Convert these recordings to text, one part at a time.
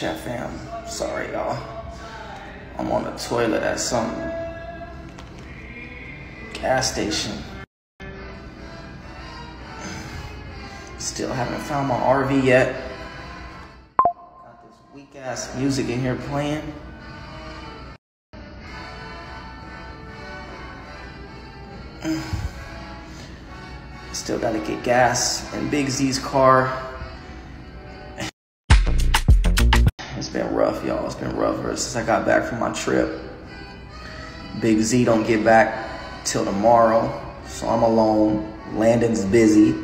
Snapchat fam. Sorry, y'all. I'm on the toilet at some gas station. Still haven't found my RV yet. Got this weak ass music in here playing. Still gotta get gas in Big Z's car. Rough, y'all. It's been rough ever since I got back from my trip. Big Z don't get back till tomorrow, so I'm alone. Landon's busy.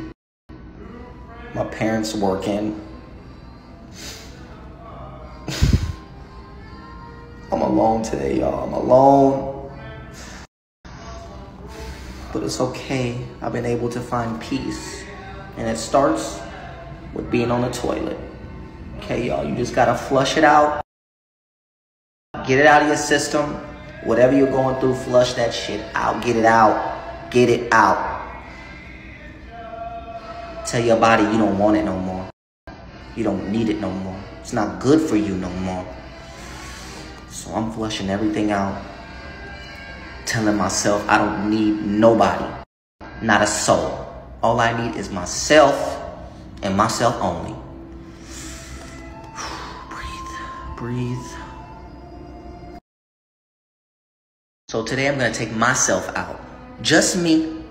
My parents working. I'm alone today, y'all. I'm alone. But it's okay. I've been able to find peace. And it starts with being on the toilet. Okay, y'all. You just gotta flush it out. Get it out of your system. Whatever you're going through, flush that shit out. Get it out. Get it out. Tell your body you don't want it no more. You don't need it no more. It's not good for you no more. So I'm flushing everything out. Telling myself I don't need nobody. Not a soul. All I need is myself and myself only. Breathe. So today I'm gonna take myself out. Just me.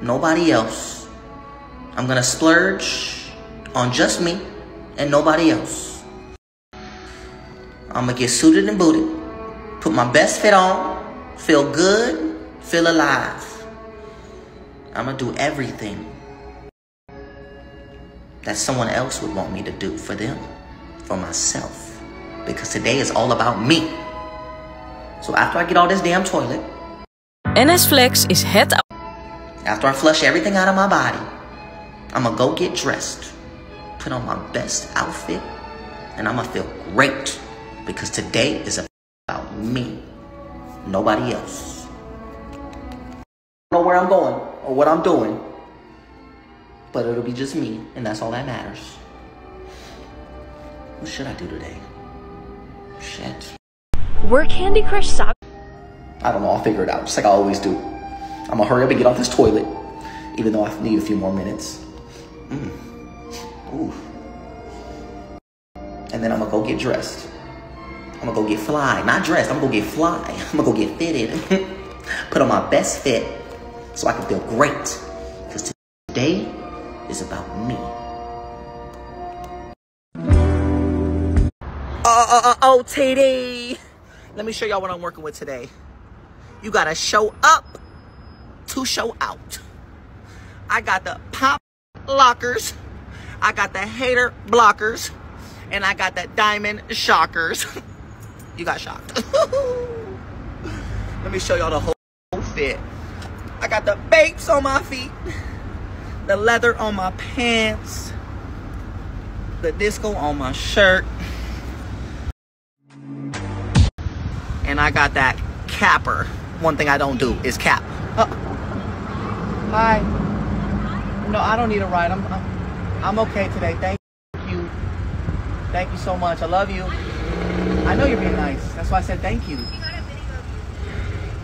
Nobody else. I'm gonna splurge on just me and nobody else. I'm gonna get suited and booted, put my best fit on, feel good, feel alive. I'm gonna do everything that someone else would want me to do for them, for myself. Because today is all about me. So after I get all this damn toilet, NS Flex is het after I flush everything out of my body, I'm gonna go get dressed, put on my best outfit, and I'm gonna feel great because today is about me, nobody else. I don't know where I'm going or what I'm doing, but it'll be just me, and that's all that matters. What should I do today? Shit. Were Candy Crush Saga I don't know, I'll figure it out, just like I always do. I'm gonna hurry up and get off this toilet, even though I need a few more minutes. Mm. Ooh. And then I'm gonna go get dressed. I'm gonna go get fly. Not dressed, I'm gonna go get fly. I'm gonna go get fitted. Put on my best fit so I can feel great. Because today is about me. Uh, uh, uh, oh, TD. Let me show y'all what I'm working with today. You gotta show up to show out. I got the pop lockers, I got the hater blockers, and I got the diamond shockers. you got shocked. Let me show y'all the whole fit. I got the bakes on my feet, the leather on my pants, the disco on my shirt, and I got that capper. One thing I don't do is cap. Uh, hi. No, I don't need a ride. I'm, I'm I'm okay today. Thank you. Thank you so much. I love you. I know you're being nice. That's why I said thank you.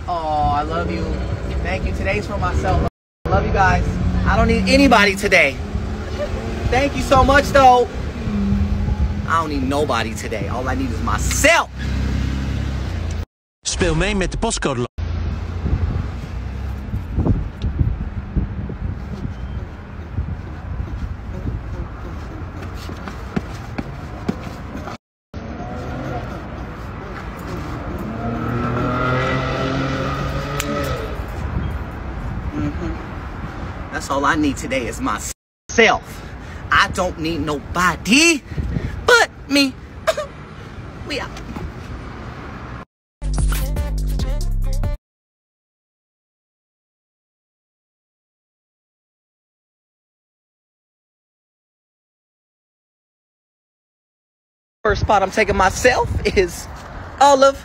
Oh, I love you. Thank you. Today's for myself. Love you guys. I don't need anybody today. Thank you so much though. I don't need nobody today. All I need is myself. Speel mee met de postcode. Mm-hmm. That's all I need today is myself. I don't need nobody but me. we out. First spot I'm taking myself is Olive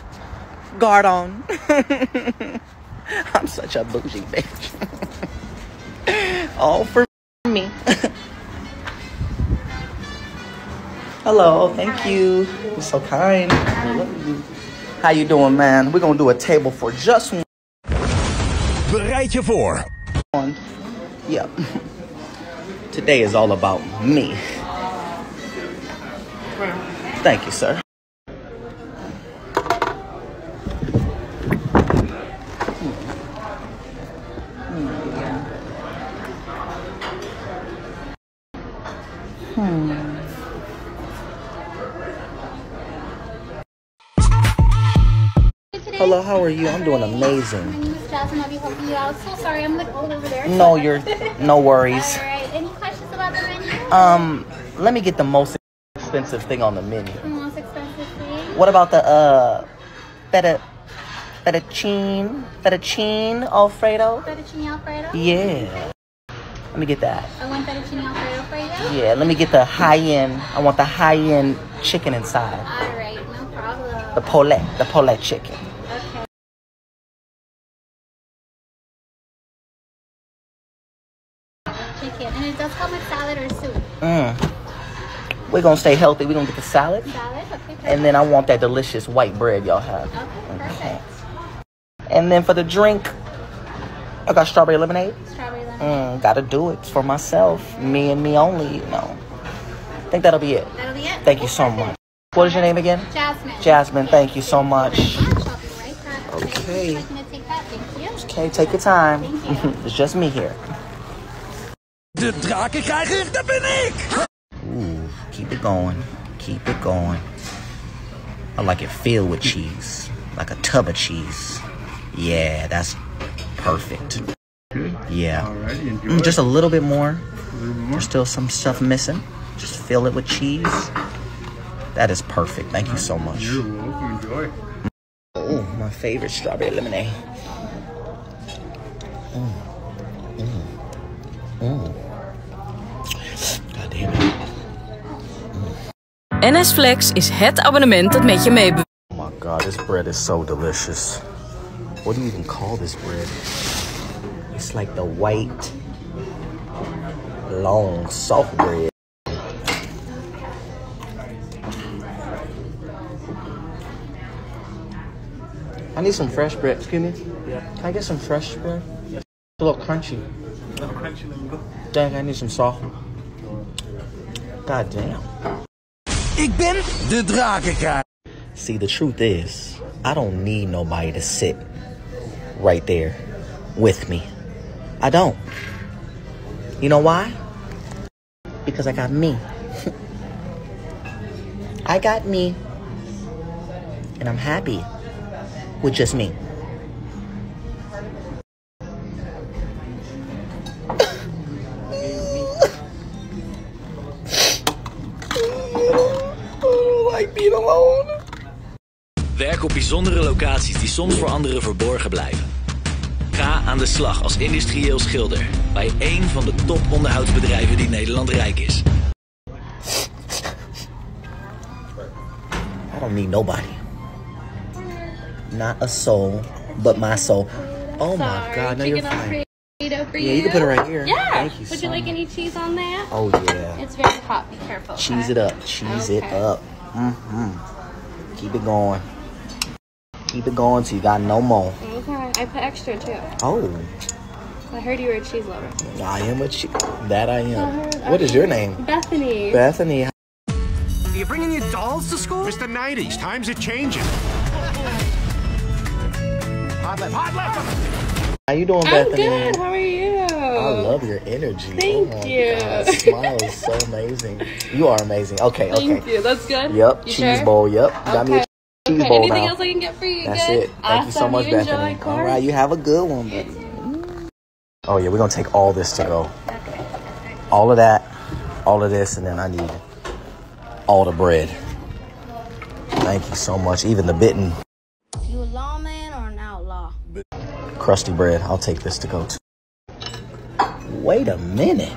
Garden. I'm such a bougie bitch. All for me. Hello, thank you. You're so kind. How you doing, man? We're gonna do a table for just one. Bereid je voor. one. Yep. Today is all about me. Thank you, sir. Hello, how are you? I'm doing amazing. My name is Jasmine. I'll be helping you out. So sorry, I'm like all over there. No, you're no worries. All right. Any questions about the menu? Um, let me get the most expensive thing on the menu. the most expensive thing? What about the uh feta fettuccine fettuccine alfredo? Fettuccine Alfredo? Yeah. Let me get that. I want fettuccine Alfredo for you. Yeah, let me get the high end. I want the high end chicken inside. All right, no problem. The polette, the polette chicken. Okay. Chicken, and it does come with salad or soup. Mm. We're gonna stay healthy. We're gonna get the salad. Salad, okay. And then I want that delicious white bread y'all have. okay, perfect. And then for the drink, I got strawberry lemonade. Strawberry lemonade. Mm, gotta do it for myself. Me and me only, you know. I think that'll be it. That'll be it. Thank you so much. What is your name again? Jasmine. Jasmine, thank you so much. I'll be right back. Okay. Take that. Thank you. Okay, take your time. Thank you. it's just me here. De drakenkrijger, dat ben ik! Keep it going. Keep it going. I like it filled with cheese. Like a tub of cheese. Yeah, that's perfect. Yeah. Alrighty, enjoy. Mm, Just a little bit more. a little more. There's still some stuff missing. Just fill it with cheese. That is perfect. Thank you so much. You're welcome. Enjoy. Oh, my favorite strawberry lemonade. Mm. Mm. Mm. NS Flex is het abonnement dat met je meebeweegt. Oh my god, this bread is so delicious. What do you even call this bread? It's like the white, long, soft bread. I need some fresh bread. Excuse me? Yeah. Can I get some fresh bread? It's a little crunchy. A little crunchy, let me go. Dang, I need some soft. God damn. Ik ben de drakenkrijger. See, the truth is, I don't need nobody to sit right there with me. I don't. You know why? Because I got me. I got me. And I'm happy with just me. Locaties die soms voor anderen verborgen blijven. Ga aan de slag als industrieel schilder bij één van de top onderhoudsbedrijven die Nederland rijk is. I don't need nobody. Not a soul, but my soul. Oh my god, no, you're fine. For Yeah, you can put it right here. Yeah. Thank you Would so you like much. any cheese on that? Oh yeah. It's very hot. Be careful. Cheese okay? it up. Cheese it Okay. up. Mm-hmm. Keep it going. Keep it going till you got no more. Okay. I put extra too. Oh, I heard you were a cheese lover. I am a cheese. That I am. What is your name? Bethany. Bethany. Are you bringing your dolls to school? It's the 90s. Times are changing. Hot left, hot left. How you doing, I'm Bethany? good. How are you? I love your energy. Thank oh my you. God. Smile is so amazing. You are amazing. Okay, okay. Thank you. That's good. Yep, You cheese sure? bowl. Yep, got me a Okay. Cheese Okay. bowl Anything now. else I can get for you? That's good? it. Thank you so Awesome. much, you Bethany. All right, you have a good one, Bethany. Oh yeah, we're gonna take all this to go. All of that, all of this, and then I need all the bread. Thank you so much. Even the bitten You a lawman or an outlaw? crusty bread. I'll take this to go too. Wait a minute.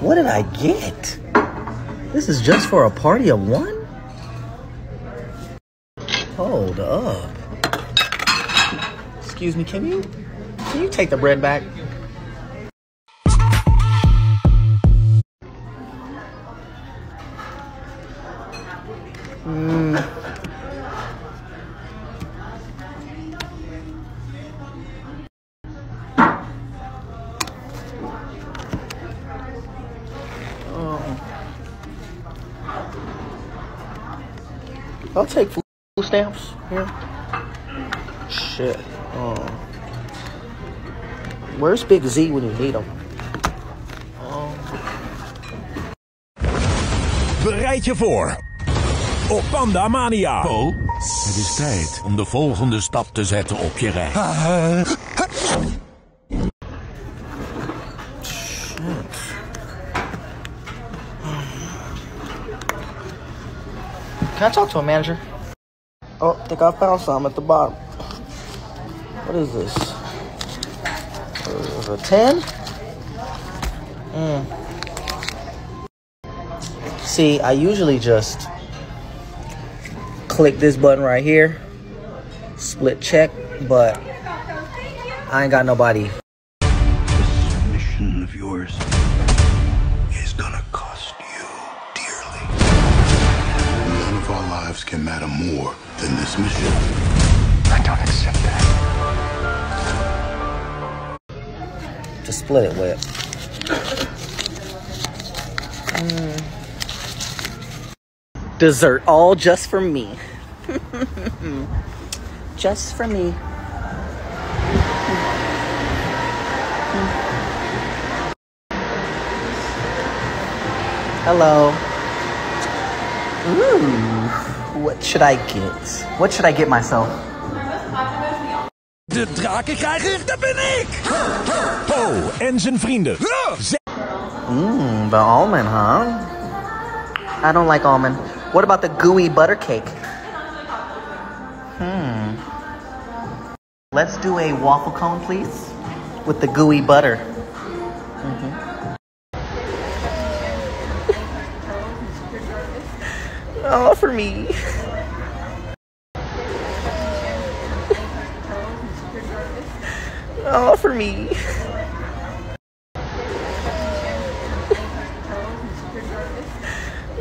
What did I get? This is just for a party of one? Hold up. Excuse me, can you can you take the bread back? Mm. Oh. I'll take stamps here. Shit. Oh. Where's Big Z when you need him? Um. Bereid je voor. Op Panda Mania. Po, het is tijd om de volgende stap te zetten op je reis. Can I talk to a manager? Oh, I think I found some at the bottom. What is this? Uh, a 10? Mm. See, I usually just click this button right here, split check, but I ain't got nobody. This mission. I don't accept that. to split it with. Mm. Dessert, all just for me. just for me. Hello. Ooh, what should I get? What should I get myself? De drakenkrijger, dat ben ik! Po en zijn vrienden. Mmm, the almond, huh? I don't like almond. What about the gooey butter cake? Hmm. Let's do a waffle cone, please, with the gooey butter. Mhm. Oh, for me. all for me.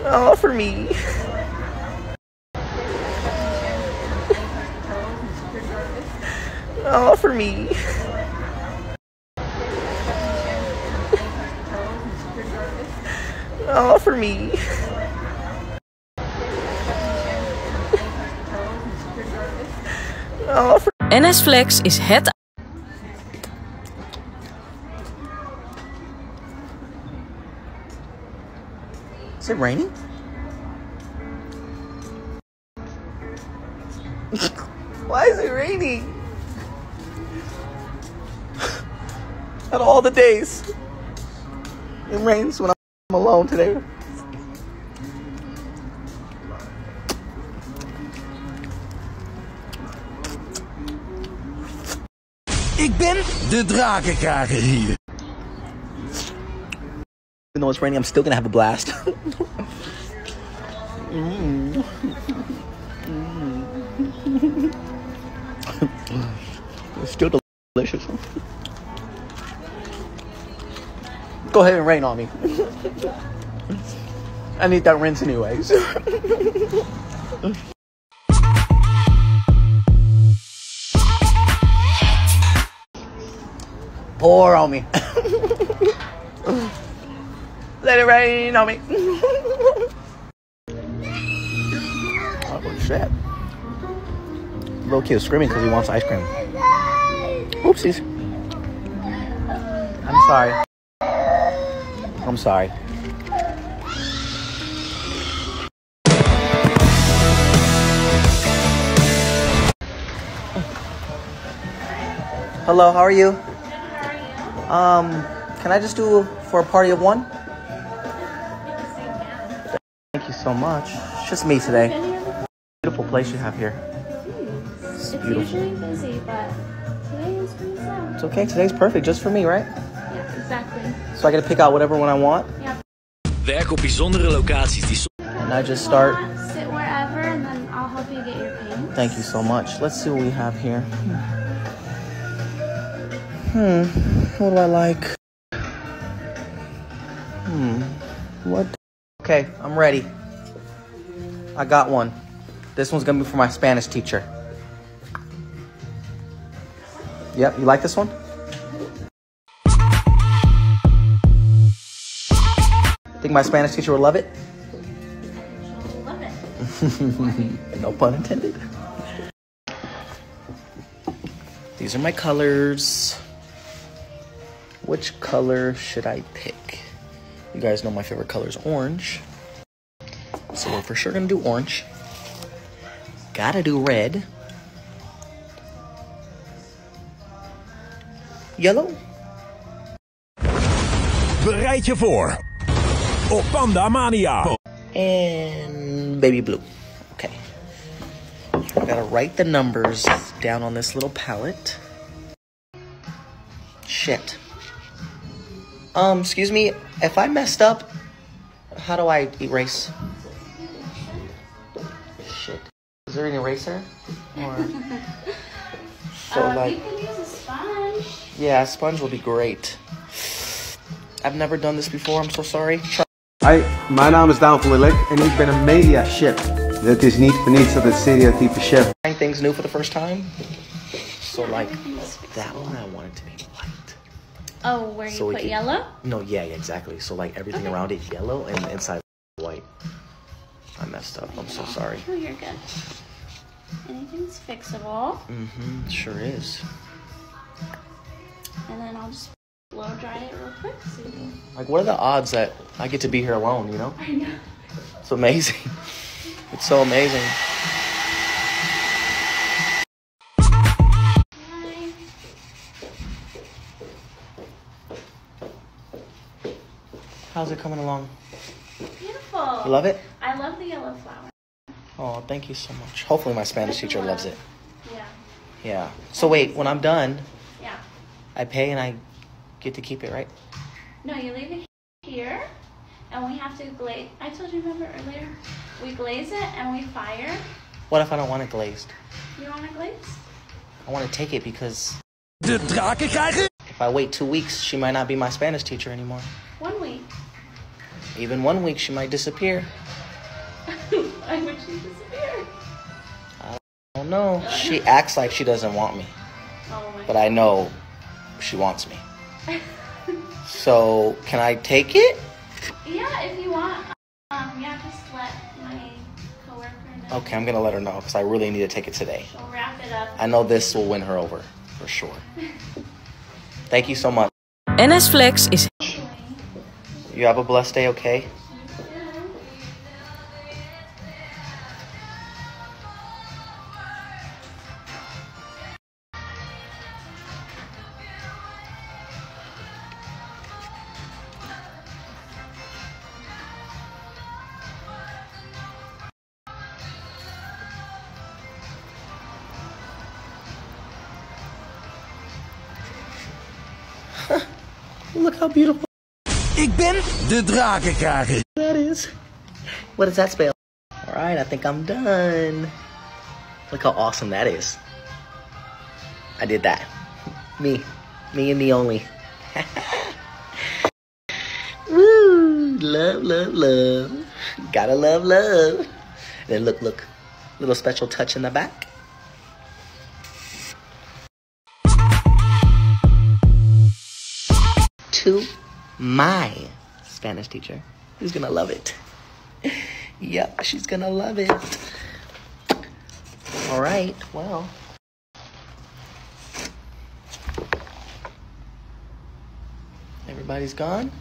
all for me. all for me. Oh, for me. NS Flex is het Is it raining? Why is it raining? Of all the days, it rains when I'm alone today. Ik ben de hier. Even though it's raining, I'm still gonna have a blast. Mm. it's still delicious. Go ahead and rain on me. I need that rinse anyways. Pour on me. Let it rain on me. oh shit. Little kid is screaming because he wants ice cream. Oopsies. I'm sorry. I'm sorry. Hello, how are you? Um, can I just do for a party of one? Thank you so much. It's just me today. Beautiful place you have here. It's beautiful. usually busy, but today is pretty slow. It's okay. Today's perfect just for me, right? Yeah, exactly. So I get to pick out whatever one I want, Werk op bijzondere locaties die and I just start. Sit wherever, and then I'll help you get your paint. Thank you so much. Let's see what we have here. Hmm. What do I like? Hmm. What? Okay, I'm ready. I got one. This one's gonna be for my Spanish teacher. Yep, you like this one? Think my Spanish teacher would love it? Love it. no pun intended. These are my colors. Which color should I pick? You guys know my favorite color is orange. So we're for sure gonna do orange. Gotta do red. Yellow. Bereid je voor op Panda Mania. and baby blue. Okay. I gotta write the numbers down on this little palette. Shit. Um, excuse me, if I messed up, how do I erase? Shit. Is there an eraser? Or so Um, like you can use a sponge. yeah, a sponge will be great. I've never done this before. I'm so sorry. Hi, mijn naam is Daan van der Lek en ik ben een media chef. Het is niet voor niets dat het stereotype chef trying things new for the first time. So like that one, I want it to be white. Oh, where you So put can- yellow? No, yeah, yeah, exactly. So like everything Okay. around it yellow and the inside white. I messed up. I'm so sorry. Oh, you're good. Anything's fixable. Mm-hmm. Sure is. And then I'll just blow dry it real quick. So. Like, what are the odds that I get to be here alone? You know, I know. it's amazing. It's so amazing. How's it coming along? Beautiful. You love it? I love the yellow flower. Oh, thank you so much. Hopefully, my Spanish teacher loves it. Yeah. Yeah. So wait, when I'm done, Yeah. I pay and I get to keep it, right? No, you leave it here, and we have to glaze. I told you, remember earlier? We glaze it and we fire. What if I don't want it glazed? You want it glazed? I want to take it because De draken krijgen if I wait two weeks, she might not be my Spanish teacher anymore. One week. Even one week, she might disappear. Why would she disappear? I don't know. She acts like she doesn't want me, Oh my but I know she wants me. So, can I take it? Yeah, if you want. Um, yeah, just let my coworker know. Okay, I'm gonna let her know because I really need to take it today. She'll wrap it up. I know this will win her over for sure. Thank you so much. NS Flex is You have a blessed day, okay? Look how beautiful Ik ben de that is. What does that spell? Alright, I think I'm done. Look how awesome that is. I did that. Me. Me and me only. Woo! Love, love, love. Gotta love, love. And then look, look. Little special touch in the back. To my Spanish teacher. Who's gonna love it? yep, she's gonna love it. All right, well. Everybody's gone?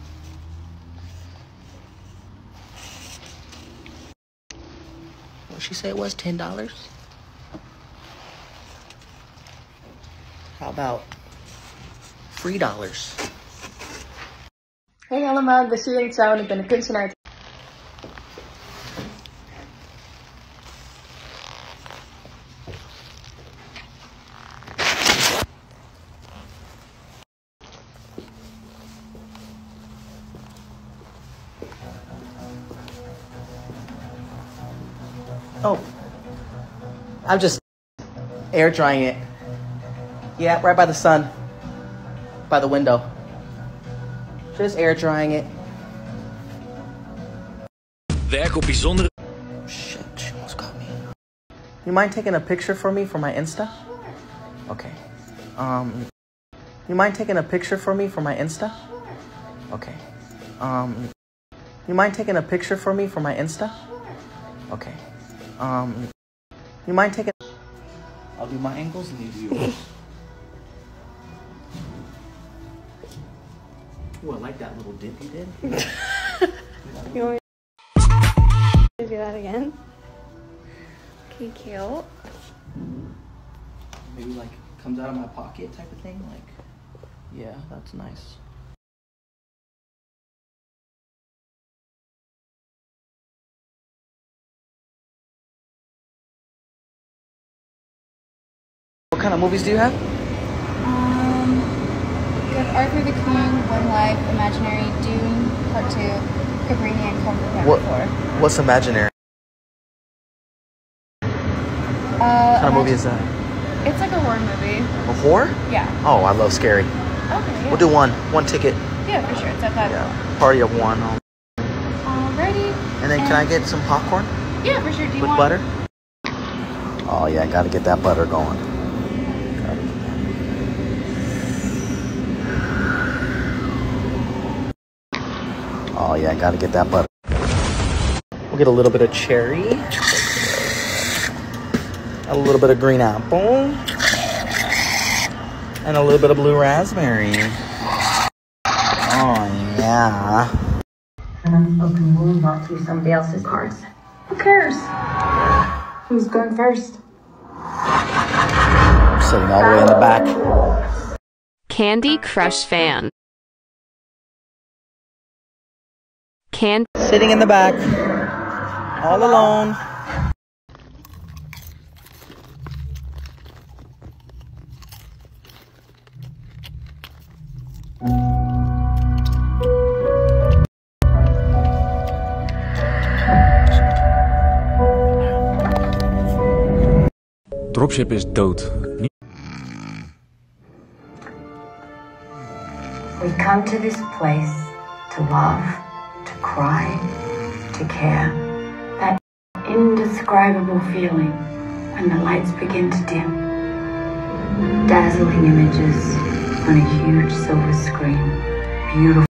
What she say it was? $10? How about $3? Allemaal, ik ben een kunstenaar. Oh. I'm just air drying it. Yeah, right by the sun. By the window. Just air drying it. Werk op bijzondere... Shit. she almost got me. You mind taking a picture for me for my Insta? Okay. Um, you mind taking a picture for me for my Insta? Okay. Um, you mind taking a picture for me for my Insta? Okay. Um, you mind taking? I'll do my angles and you do yours. Ooh, I like that little dip you did. You want me to do that again? Okay, cute. Maybe like comes out of my pocket type of thing. Like, yeah, that's nice. What kind of movies do you have? Arthur the King, One Life, Imaginary, Dune, Part 2, Cabrini, and What? 4. What's imaginary? Uh, What kind of movie is that? It's like a horror movie. A horror? Yeah. Oh, I love scary. Okay. Yeah. We'll do one. One ticket. Yeah, for sure. It's at that. Party of one. Um, Alrighty. And then can I get some popcorn Yeah, for sure. Do you with want butter? Oh yeah, I gotta get that butter going. Oh yeah, gotta get that butter. We'll get a little bit of cherry, a little bit of green apple, and a little bit of blue raspberry. Oh yeah. An unspoken wound brought through somebody else's cards. Who cares? Who's going first? Sitting all the way in the back. Candy Crush fan. Can Sitting in the back. All alone. Dropship is dood. We come to this place to love, to cry, to care. That indescribable feeling when the lights begin to dim. Dazzling images on a huge silver screen. Beautiful.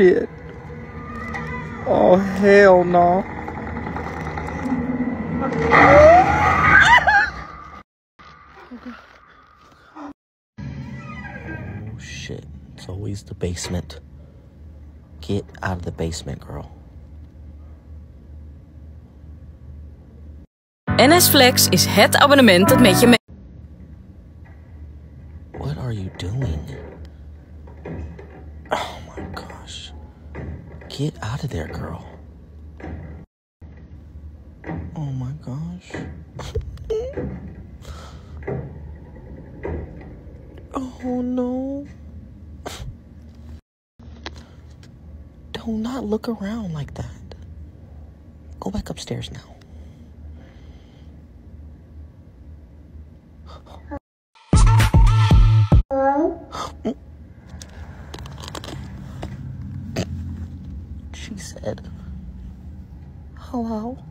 Shit. Oh hell no. Oh shit. It's always the basement. Get out of the basement, girl. NS Flex is het abonnement dat met je mee... What are you doing? Oh my gosh. Get out of there, girl. Oh my gosh. Oh no. Do not look around like that. Go back upstairs now. Said, hello.